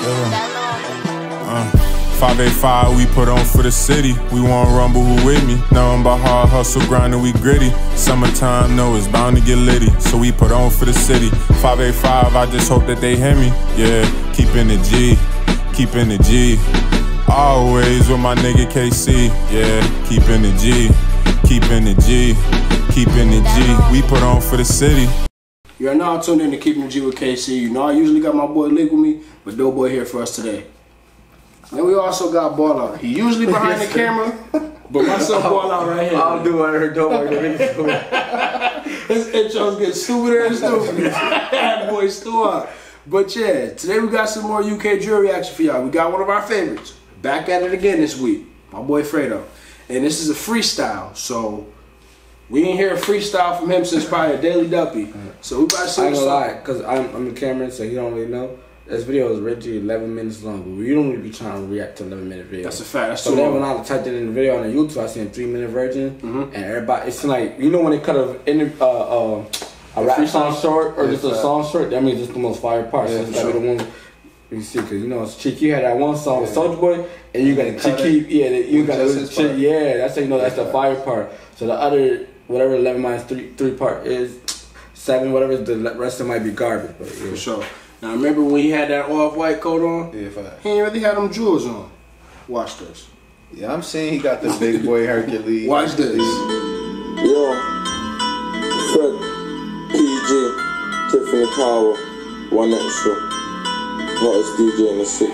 Uh, 585, we put on for the city. We want rumble, who with me? Nothing but hard hustle, grinding, we gritty. Summertime, no, it's bound to get litty. So we put on for the city. 585, I just hope that they hear me. Yeah, keeping the G, keeping the G. Always with my nigga Kcee. Yeah, keeping the G, keeping the G, keeping the G. We put on for the city. You are now tuned in to Keeping the G with Kcee. You know I usually got my boy Lig with me, but Doughboy here for us today. And we also got Ball Out. He usually behind the camera, but my son Ball Out right here. I'll do what I heard. Worry. His intros get stupider and stupider. that boy Stuart. But yeah, today we got some more UK drill reaction for y'all. We got one of our favorites. Back at it again this week. My boy Fredo. And this is a freestyle, so we ain't hear a freestyle from him since probably a Daily Duppy. So we about to see I ain't what's gonna lie, cause I'm I'm the cameraman, so he don't really know. This video is originally 11 minutes long, but we don't really be trying to react to 11 minute videos. That's a fact. That's So too then when long. I typed it in the video on the YouTube, I seen a three minute version, Mhm. and everybody, it's like you know when they cut a in uh, uh, a rap song short or just a song short, that means it's the most fire part. Yeah, so for it's gotta be sure. the one you see, cause you know it's Cheeky had that one song with Soulja Boy, and you got a cut Cheeky, yeah, you got just a Cheeky, yeah, that's how you know that's the fire part. So the other whatever 11 minus three three part is seven, whatever the rest of it might be garbage. But yeah. For sure. Now remember when he had that off white coat on? Yeah, fact. He ain't really had them jewels on. Watch this. Yeah, I'm saying he got the big boy Hercules. Watch this. Yo, Fred, PG, Tiffany Calver, one extra, What is DJ in the city.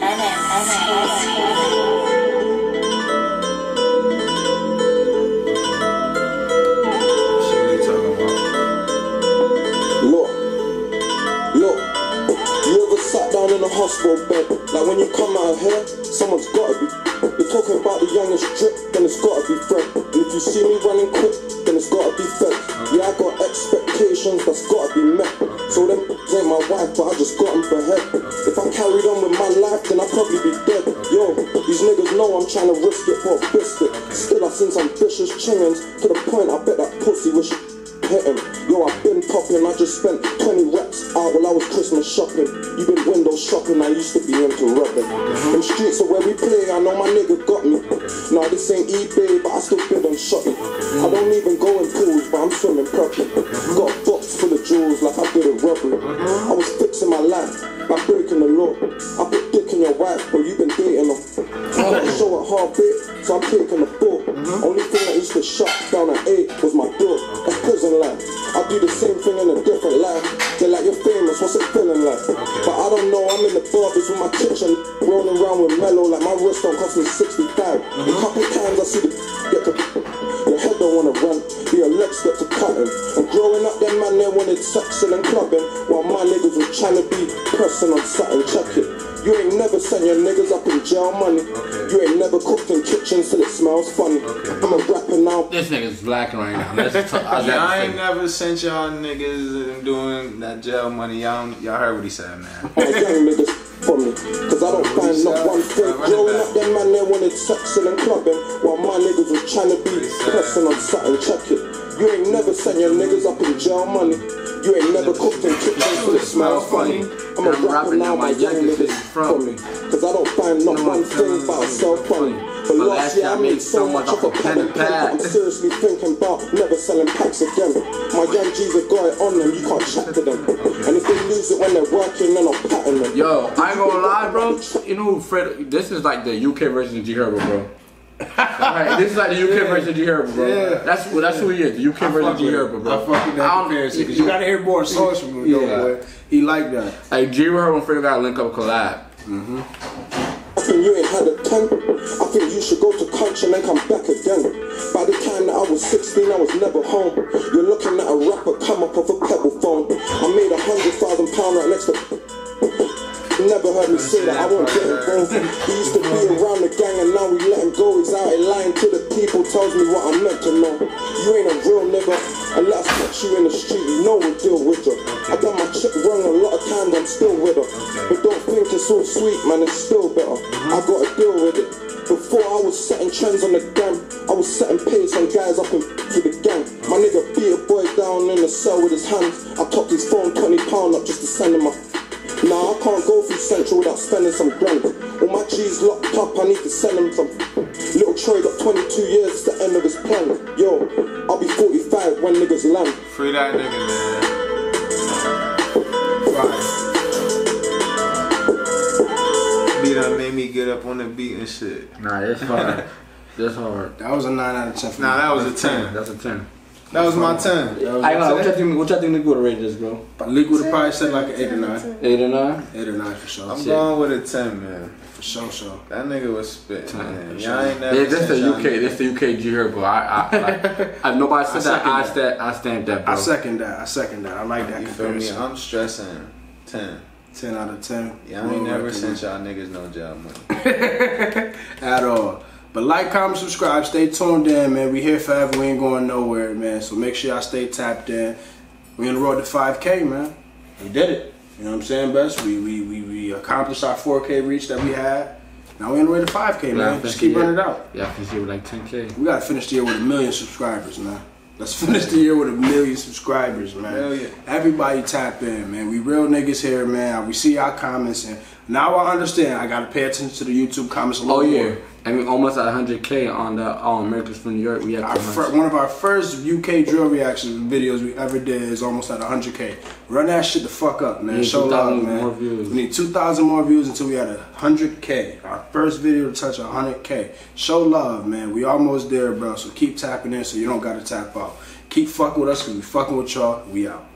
Bed? Like when you come out of here, someone's gotta be. You're talking about the youngest drip, then it's gotta be Fred. And if you see me running quick, then it's gotta be Fed. Yeah, I got expectations that's gotta be met. So them ain't my wife, but I just got them for head. If I carried on with my life, then I'd probably be dead. Yo, these niggas know I'm trying to risk it for a biscuit. Still, I've seen some vicious chingins to the point I bet that pussy wish streets are where we play, I know my nigga got me. Nah, this ain't eBay, but I still bid on shotty. I don't even go in pools, but I'm swimming properly. Got a box full of jewels like I did a robbery. I was fixing my life by breaking the law. I put dick in your wife, but you been dating her. I got a show at half eight, so I'm taking the feeling like? But I don't know, I'm in the barbers with my kitchen, rolling around with mellow, like my wrist don't cost me 65. A mm-hmm. couple times I see the get to your head don't wanna run, your legs get to cutting. And growing up, them man they wanted sexing and clubbing, while my niggas was trying to be pressing on something. Check it. You ain't never sent your niggas up in jail money. You ain't never cooked in kitchens till it smells funny. I'm a rapper now. This nigga's blacking right now. Let's just talk, I Yeah, I ain't say. never sent y'all niggas doing that jail money. Y'all, y'all heard what he said, man. all young niggas for me. Cause I don't find not one thing. Run it Growing up, them man, they wanted sexing and clubbing. While my niggas was trying to be pressing on something. Check it. You ain't never sent your niggas up in jail money. You ain't never cooked in kitchens till it smells funny. I'm a I'm rapper now, my my young youngest niggas is from me. Cause I don't find not No one thing about me self funny. But last year I made so much off a pen and pad. I'm seriously thinking about never selling packs again. My young G's have got it on them, you can't chat to them. And if they lose it when they're working, then I'll pattern them. Yo, I ain't gonna lie, bro. You know Fred? This is like the UK version of G Herbo, bro. Alright, this is like the UK version of G Herbo, bro. Yeah. That's well, that's who he is. The UK version of G Herbo, bro. I fuck with that I don't- comparison because you gotta hear more songs from him, Yeah. though, boy. He like that. Like G Herbo and Fred gotta link up collab. Mm-hmm. I think you ain't had a ten. I think you should go to country and then come back again. By the time that I was 16, I was never home. You're looking at a rapper come up off a pebble phone. I made a hundred thousand pound right next to. Heard me say that I won't get involved. He used to be around the gang and now we let him go. He's out here lying to the people, tells me what I'm meant to know. You ain't a real nigga, and let's catch you in the street. You know we'll deal with you. I done my shit wrong a lot of times, I'm still with her. But don't think it's all sweet, man, it's still better. I gotta deal with it. Before I was setting trends on the gram, I was setting pace on guys up in to the gang. My nigga beat a boy down in the cell with his hands. I topped his phone 20 pound up just to send him a Nah, I can't go through Central without spending some grand. All my G's locked up, I need to send them some. Little Troy got 22 years, it's the end of his plan. Yo, I'll be 45 when niggas land. Free that nigga, man. Beat up made me get up on the beat and shit. Nah, it's hard. That's hard. That was a 9 out of 10 for Nah, me. that was a 10. That's a 10. That was my 10. That was I a know. What y'all think? What y'all think the good rate is, bro? Liek would probably said like an 8 or 9. Eight or nine? 8 or 9 for sure. I'm going with a 10, man. For sure, sure. That nigga was spit, man. sure. Y'all ain't never Yeah, that's the UK. niggas. That's the UK G Herbo. I, I, like, if nobody said I that, second I that. stand, I stand that, bro. I second that. I second that. I like that You feel me? comparison. I'm stressing. 10. 10 out of 10. Y'all ain't never recommend. sent y'all niggas no job money. at all. But like, comment, subscribe, stay tuned in, man. We here forever. We ain't going nowhere, man. So make sure y'all stay tapped in. We on the road to 5K, man. We did it. You know what I'm saying, best? We we we, we accomplished our 4K reach that we had. Now we on the way to 5K, man. Just keep running it out. Yeah, I can see with like 10k. We gotta finish the year with a million subscribers, man. Let's finish the year with a million subscribers, man. Hell yeah. Everybody tap in, man. We real niggas here, man. We see our comments, and now I understand. I gotta pay attention to the YouTube comments a little Oh yeah, more. I mean almost at 100k on the um, Americans from New York. We have fir- one of our first UK drill reaction videos we ever did is almost at 100k. Run that shit the fuck up, man. We need Show love, 2,000 man. more views. We need 2,000 more views until we had 100k. Our first video to touch 100k. Show love, man. We almost there, bro. So keep tapping in so you don't gotta tap out. Keep fucking with us because we fucking with y'all. We out.